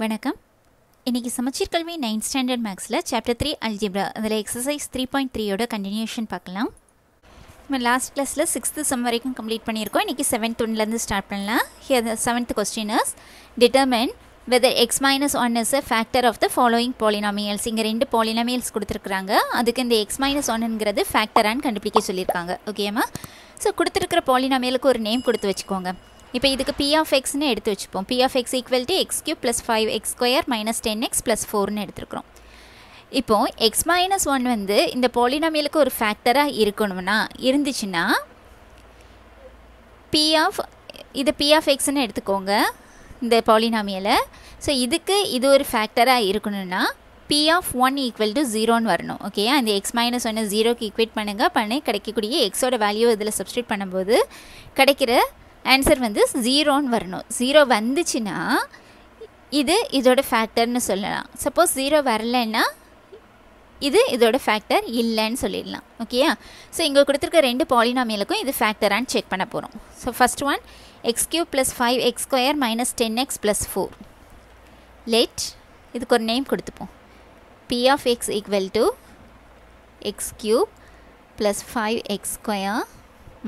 வணக்கம். இன்றைக்கி சமச்சீர் கல்வி நைன்த் ஸ்டாண்டர்ட் மேக்ஸில் சாப்டர் த்ரீ அல்ஜிப்ரா அதில் எக்ஸசைஸ் த்ரீ பாயிண்ட் த்ரீயோட கண்டினியூஷன் பார்க்கலாம். நம்ம லாஸ்ட் கிளாஸில் சிக்ஸ்த்து சம் வரைக்கும் கம்ப்ளீட் பண்ணியிருக்கோம். இன்றைக்கி செவன்த் ஒன்லேருந்து ஸ்டார்ட் பண்ணலாம். Here seventh questions determine whether x minus one is a factor of the following polynomials இங்கே ரெண்டு பாலினாமியல்ஸ் கொடுத்துருக்குறாங்க. அதுக்கு இந்த எக்ஸ் மைனஸ் ஒன்னுங்கிறது ஃபேக்டரான்னு கண்டுபிடிக்க சொல்லியிருக்காங்க. ஓகேம்மா ஸோ கொடுத்துருக்கிற பாலினாமியலுக்கு ஒரு நேம் கொடுத்து வச்சுக்கோங்க. இப்போ இதுக்கு பி ஆஃப் எக்ஸ்னு எடுத்து வச்சுப்போம். P of x equal to x cube plus five x square minus ten x plus ஃபோர்னு எடுத்துருக்குறோம். இப்போது எக்ஸ் மைனஸ் ஒன் வந்து இந்த பாலினாமியலுக்கு ஒரு ஃபேக்டராக இருக்கணும்னா இருந்துச்சுன்னா பி ஆஃப் இது பி ஆஃப் எக்ஸ்னு எடுத்துக்கோங்க இந்த பாலினாமியலை ஸோ இதுக்கு இது ஒரு ஃபேக்டராக இருக்கணும்னா p of one equal to ஜீரோன்னு வரணும் ஓகேயா இந்த எக்ஸ் மைனஸ் ஒன்று ஜீரோக்கு ஈக்குவேட் பண்ணுங்கள் பண்ணி கிடைக்கக்கூடிய எக்ஸோட வேல்யூ இதில் சப்ஸ்டியூட் பண்ணும்போது கிடைக்கிற ஆன்சர் வந்து ஜீரோன்னு வரணும். ஜீரோ வந்துச்சுன்னா இது இதோட ஃபேக்டர்னு சொல்லலாம். சப்போஸ் ஜீரோ வரலைன்னா இது இதோட ஃபேக்டர் இல்லைன்னு சொல்லிடலாம். ஓகேயா ஸோ இங்கே கொடுத்துருக்க ரெண்டு பாலினாமியலுக்கும் இது ஃபேக்டரான்னு செக் பண்ண போகிறோம் so first one x cube plus five x square minus ten x plus four let இதுக்கு ஒரு name கொடுத்துப்போம். P of x equal to x cube plus five x square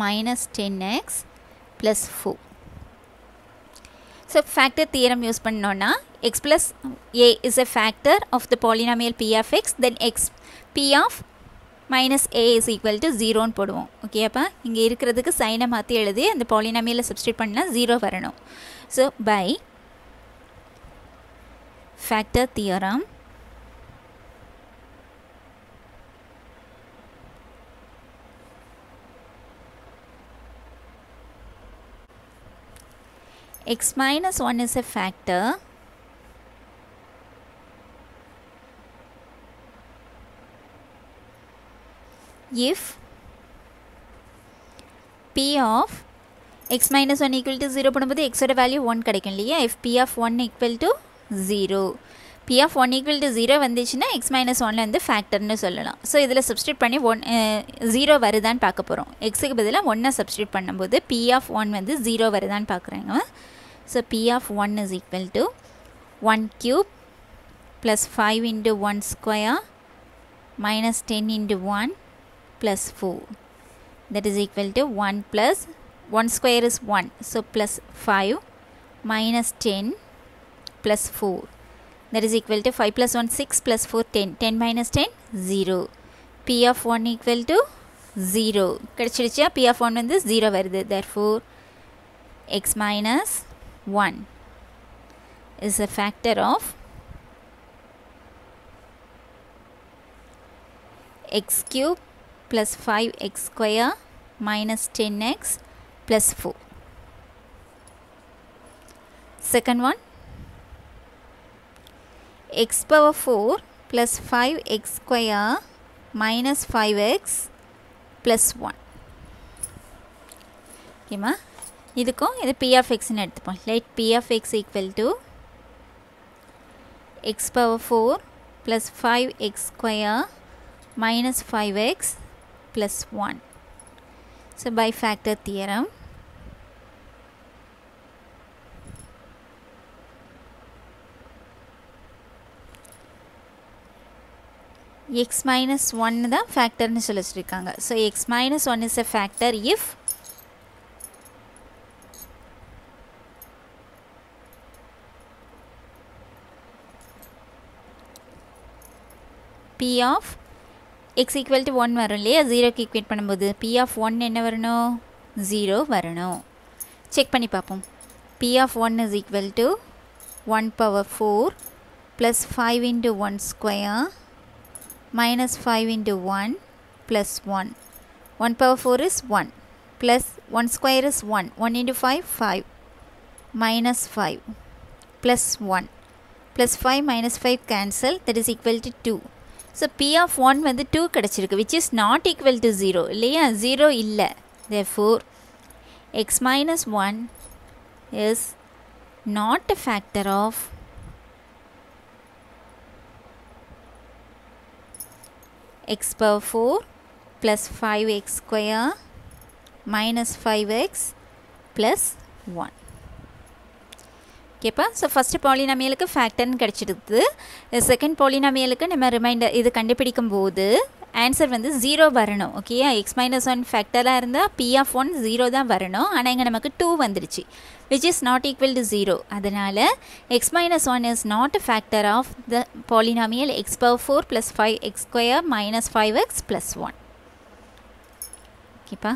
minus ten x plus four so factor theorem use பண்ணோன்னா x plus a is a factor of the polynomial p of x then x p of minus a is equal to ஜீரோன்னு போடுவோம். Okay அப்போ இங்கே இருக்கிறதுக்கு சைனை மாற்றி எழுதி அந்த பாலினாமியில் சப்ஸ்டியூட் பண்ணால் ஜீரோ வரணும். So by factor theorem x minus 1 is a factor. If p of x minus 1 equal to 0 பண்ணும்போது x ஓட வேல்யூ 1 கிடைக்கும் இல்லையா? If p of 1 equal to 0 p of 1 equal to 0 வந்துச்சுன்னா x minus 1 வந்து ஃபேக்டர்னு சொல்லலாம். So இதில் substitute பண்ணி one zero வருதான்னு பார்க்க போகிறோம் எக்ஸுக்கு பதிலாக ஒன்றை சப்ஸ்டியூட் பண்ணும்போது p of 1 வந்து ஜீரோ வருதான்னு பார்க்குறேங்க So P of 1 is equal to 1 cube plus 5 into 1 square minus 10 into 1 plus 4. That is equal to 1 plus 1 square is 1. So plus 5 minus 10 plus 4. That is equal to 5 plus 1 6 plus 4 10. 10 minus 10 0. P of 1 equal to 0. கிடைச்சிடுச்சா P of 1 வந்து 0 வருது. Therefore x minus 1 is a factor of x cube plus 5x square minus 10x plus 4. Second one x power 4 plus 5x square minus 5x plus 1. Okay, ma? இதுக்கும் இது B of எக்ஸ்னு எடுத்துப்போம். Let p of x equal to x power four plus five x square minus five x plus one so by factor theorem x minus ஒன்று தான் ஃபேக்டர்னு சொல்லி so x minus one is a factor if p of x equal to one வரும் இல்லையா? ஜீரோக்கு equate பண்ணும்போது B of one என்ன வரணும்? ஜீரோ வரணும். செக் பண்ணி பார்ப்போம். P of one is equal to one power four plus five into one square minus five into one plus one one power four is one plus one square is one one into five five minus five plus one plus five minus five cancel that is equal to two so p of one வந்து two கிடச்சிருக்கு which is not equal to zero இல்லையா? Zero இல்லை. Therefore x minus one is not a factor of x power four plus five x square minus five x plus one ஓகேப்பா so first பாலினாமியலுக்கு ஃபேக்டர்னு கிடச்சிடுது. Second பாலினாமியலுக்கு நம்ம remainder இது கண்டுபிடிக்கும் போது ஆன்சர் வந்து ஜீரோ வரணும். ஓகேயா எக்ஸ் மைனஸ் ஒன் ஃபேக்டராக இருந்தால் பி ஆஃப் ஒன் ஜீரோ தான் வரணும். ஆனால் இங்கே நமக்கு டூ வந்துருச்சு which is not equal to zero அதனால் x minus one is not a factor of the polynomial x power four plus five x square minus five x plus one ஓகேப்பா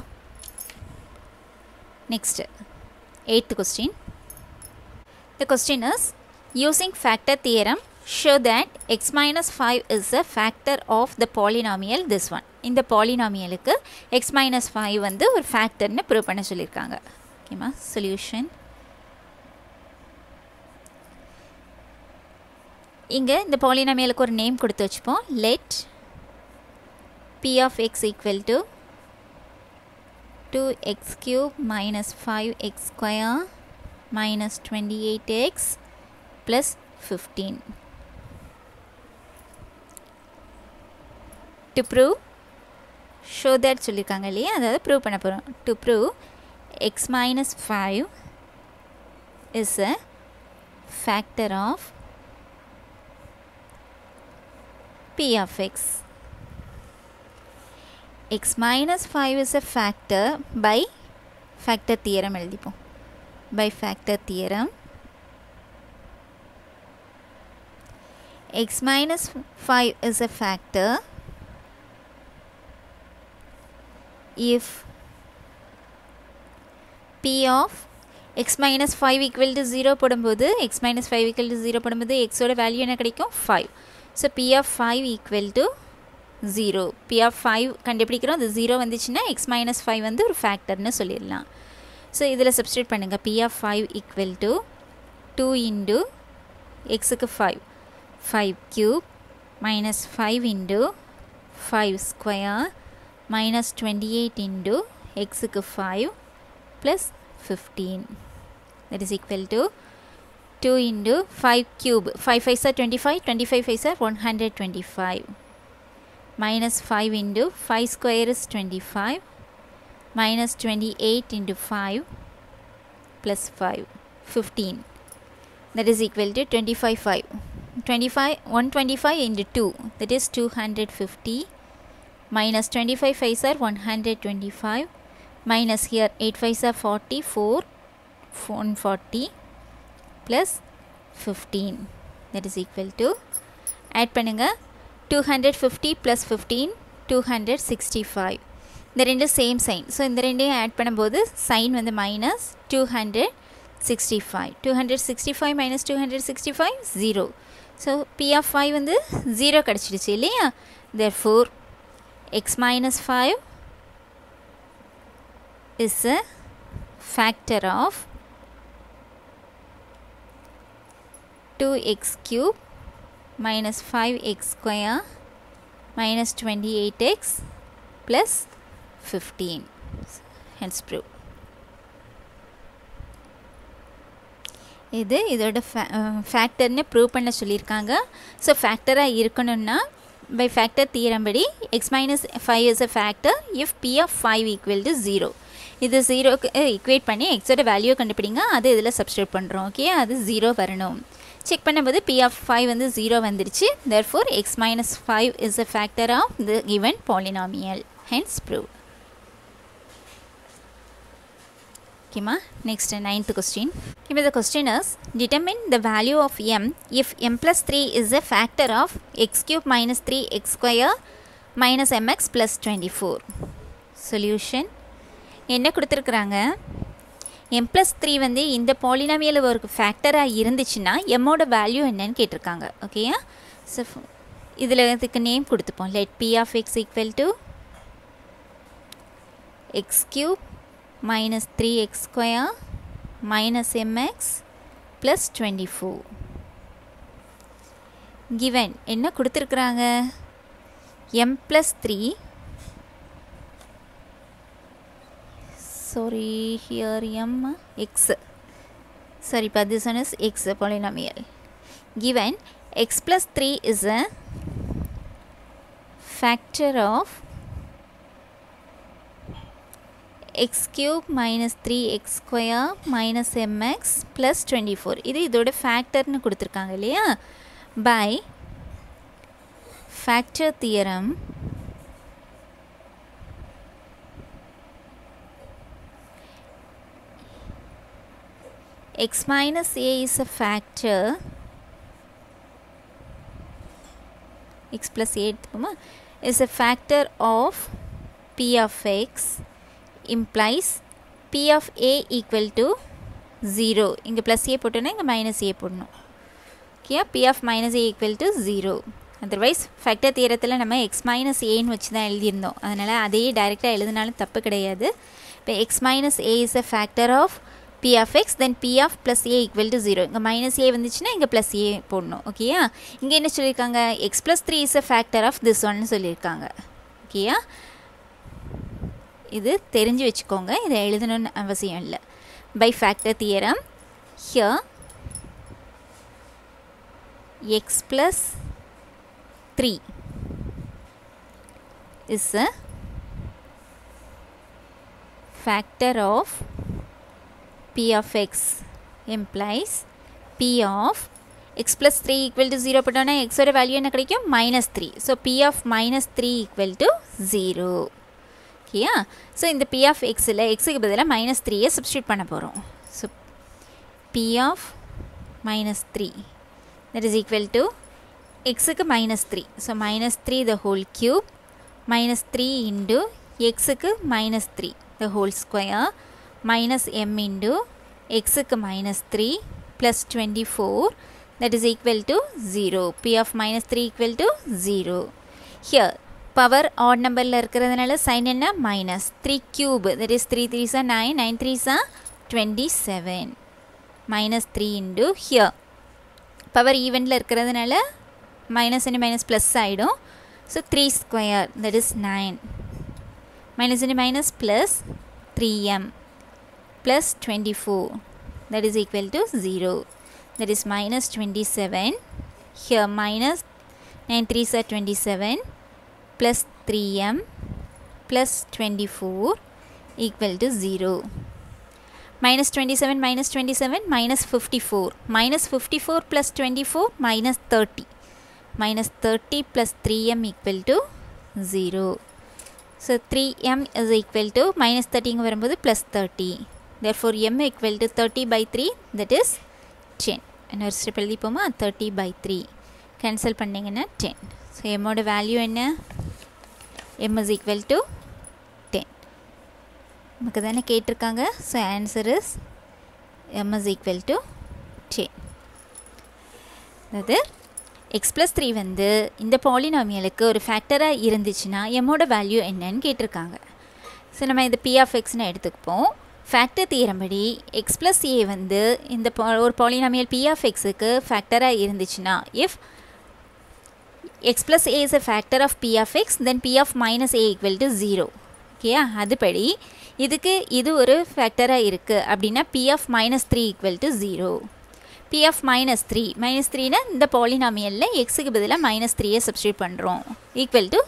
next eighth question The question is using factor theorem show that x minus 5 is a factor of the polynomial this one இந்த polynomialுக்கு x minus 5 வந்து ஒரு factor ஃபேக்டர்னு prove பண்ண சொல்லிருக்காங்க. ஓகேமா solution இங்கே இந்த பாலினாமியலுக்கு ஒரு நேம் கொடுத்து வச்சுப்போம் let p of x equal to 2x cube minus 5x square minus 28x plus 15. To prove, show that சொல்லியிருக்காங்க இல்லையா? அதாவது ப்ரூவ் பண்ண போகிறோம் to prove x minus five is a factor of p of x x minus five is a factor by factor theorem எழுதிப்போம். By factor theorem x minus 5 is a factor if p of x minus 5 equal to 0 போடும்போது x minus 5 equal to 0 போடும்போது x ஓட value என்ன கிடைக்கும் 5 so p of 5 equal to 0 p of 5 கண்டுபிடிக்கிறோம் அது 0 வந்துச்சுன்னா x minus 5 வந்து ஒரு ஃபேக்டர்னு சொல்லிடலாம் ஸோ இதில் சப்ஸ்டியூட் பண்ணுங்கள் p of five equal to two into எக்ஸுக்கு five five cube minus five into five square minus twenty eight into எக்ஸுக்கு five plus fifteen that is equal to two into five cube five five sir twenty five twenty five five sir one hundred twenty five minus five into five square is twenty five minus 28 into 5 plus 5 15 that is equal to 25 5 25 125 into 2 that is 250 minus 25 5s are 125 minus here 8 5s are 40 4 140 plus 15 that is equal to add பண்ணுங்க 250 plus 15 265 இந்த ரெண்டு same sign so இந்த ரெண்டையும் add பண்ணும்போது sign வந்து minus two hundred sixty five two hundred sixty five minus two hundred sixty five zero so p of five வந்து zero கிடச்சிடுச்சு இல்லையா? Therefore x minus five is a factor of two x cube minus five x square minus twenty eight x plus 15 hence prove இது இதோட ஃபேக்டர்னு prove பண்ண சொல்லியிருக்காங்க. So ஃபேக்டராக இருக்கணும்னா by factor தீரம்படி x minus five is a factor if p of five equal to zero இது ஜீரோக்கு equate பண்ணி எக்ஸோட வேல்யூ கண்டுபிடிங்க. அது இதில் சப்ஸ்டியூட் பண்ணுறோம் ஓகே அது ஜீரோ வரணும். செக் பண்ணும்போது பி ஆஃப் ஃபைவ் வந்து ஜீரோ வந்துருச்சு. Therefore x minus five is a factor of the given polynomial hence prove ஓகேம்மா நெக்ஸ்ட் நைன்த்து கொஸ்டின் இப்போ the question is determine the value of m if m plus three is a factor of x cube minus three x square minus m x plus twenty four solution என்ன கொடுத்துருக்குறாங்க? M plus three வந்து இந்த polynomial ஒரு ஃபேக்டராக இருந்துச்சுன்னா எம்மோட value என்னன்னு கேட்டிருக்காங்க. ஓகேயா so இதில் இதுக்கு name கொடுத்துப்போம். Let p of x equal to x cube minus 3x square minus mx plus 24 given என்ன கொடுத்துருக்குறாங்க m plus 3 sorry here m x sorry but this one is x polynomial given x plus 3 is a factor of x cube minus three x square minus m x plus twenty four இது இதோட ஃபேக்டர்னு கொடுத்துருக்காங்க இல்லையா? By factor theorem x minus a is a factor x plus a எடுத்துக்கோமா is a factor of p of x implies p of a equal to 0 இங்கே plus ஏ போட்டோன்னா இங்கே minus ஏ போடணும். ஓகேயா p of minus a equal to 0 otherwise factor தீரத்தில் நம்ம X minus ஏன்னு வச்சு தான் எழுதியிருந்தோம். அதனால் அதையே டைரெக்டாக எழுதினாலும் தப்பு கிடையாது. இப்போ x minus a is a factor of p of x then p of plus a equal to zero இங்கே மைனஸ் ஏ வந்துச்சுன்னா இங்கே ப்ளஸ் ஏ போடணும். ஓகேயா இங்கே என்ன சொல்லியிருக்காங்க? X plus three is a factor of this ஒன்னு சொல்லியிருக்காங்க. ஓகேயா இது தெரிஞ்சு வச்சுக்கோங்க. இதை எழுதணும்னு அவசியம் இல்லை. By factor theorem here x plus three is a factor of p of x implies p of x plus 3 equal to 0 போட்டோன்னா எக்ஸோட வேல்யூ என்ன கிடைக்கும்? Minus three so p of minus three equal to zero ஓகேயா? So இந்த B of எக்ஸில் எக்ஸுக்கு பதிலாக minus த்ரீயை சப்ஸ்டியூட் பண்ண போகிறோம் so p of minus three that is equal to எக்ஸுக்கு minus three so minus three the whole cube minus three into எக்ஸுக்கு minus three the whole square minus m into எக்ஸுக்கு minus three plus twenty four that is equal to 0 p of minus 3 equal to 0 here power odd numberல இருக்கிறதுனால sign என்ன minus 3 cube that is 3 3s are 9 9 3s are 27 minus 3 into here power evenல இருக்கிறதுனால minus and minus plus ஆயிடும் so 3 square that is 9 minus and minus plus 3m plus 24 that is equal to 0 that is minus 27 here minus 9 3s are 27 plus 3m plus 24 equal to 0 minus 27 minus 27 minus 54 minus 54 plus 24 minus 30 minus 30 plus 3m equal to 0 so 3m is equal to minus 30 இங்க வரும்போது plus 30 therefore m equal to 30 by 3 that is 10 இன்னொரு step எழுதிப்போமா 30 by 3 cancel பண்ணிங்கன்னா 10 so எம்மோட value என்ன m is equal to ten நமக்கு தானே கேட்டிருக்காங்க? So answer is m is equal to ten அதாவது எக்ஸ் ப்ளஸ் த்ரீ வந்து இந்த பாலினாமியலுக்கு ஒரு ஃபேக்டராக இருந்துச்சுன்னா எம்மோட வேல்யூ என்னன்னு கேட்டிருக்காங்க. ஸோ நம்ம இந்த பி ஆஃப் எக்ஸ்னு எடுத்துக்குப்போம். ஃபேக்டர் தீரம்படி எக்ஸ் ப்ளஸ் ஏ வந்து இந்த ஒரு பாலினாமியல் பி ஆஃப் எக்ஸுக்கு ஃபேக்டராக இருந்துச்சுன்னா if x plus a is a factor of p of x then p of minus a equal to zero ஓகேயா அதுபடி இதுக்கு இது ஒரு ஃபேக்டராக இருக்குது அப்படின்னா p of minus three equal to zero p of minus three minus த்ரீனா இந்த பாலினாமியலில் எக்ஸுக்கு பதிலாக மைனஸ் த்ரீயை சப்ஸ்டியூட் பண்ணுறோம் ஈக்குவல் டு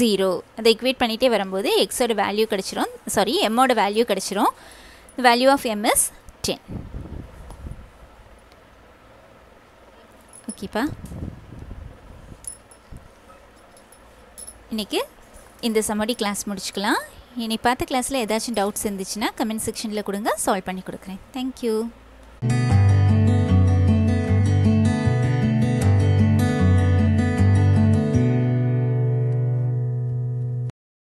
ஜீரோ அதை இக்வேட் பண்ணிகிட்டே வரும்போது எக்ஸோட வேல்யூ கிடச்சிரும். சாரி எம்மோட வேல்யூ கிடச்சிரும். Value of m is ten ஓகேப்பா இன்றைக்கி இந்த சமடி கிளாஸ் முடிச்சுக்கலாம். இனி பார்த்த கிளாஸில் ஏதாச்சும் டவுட்ஸ் இருந்துச்சுன்னா கமெண்ட் செக்ஷனில் கொடுங்க. சால்வ் பண்ணி கொடுக்குறேன். தேங்க்யூ